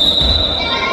Yeah.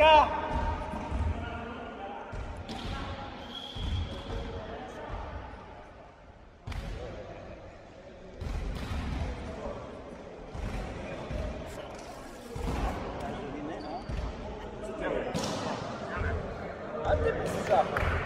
Jaśka! A ty bez zabaw.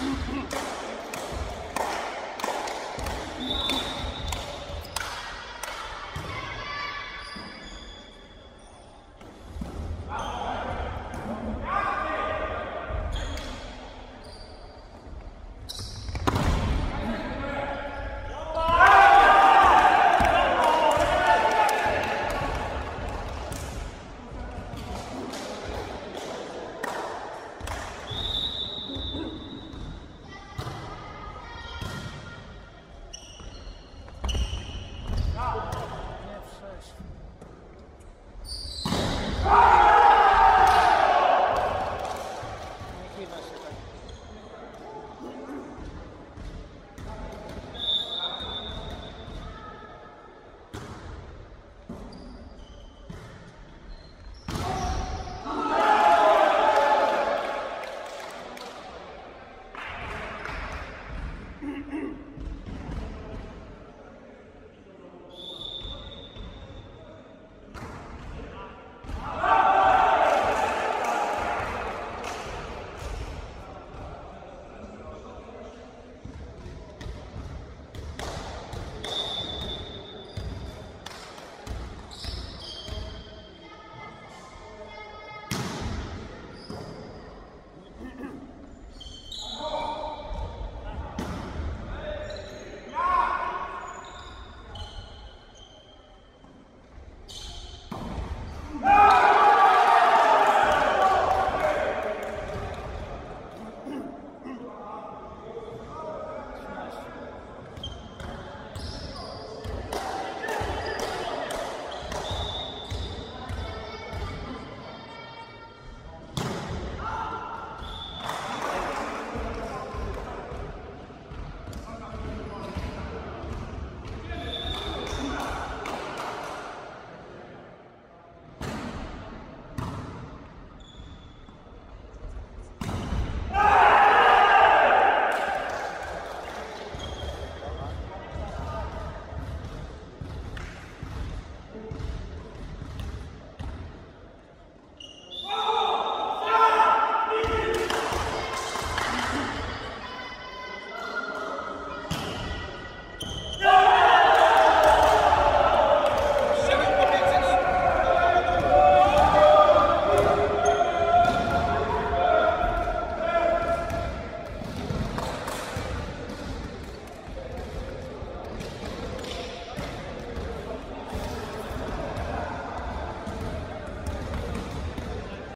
Mm-hmm.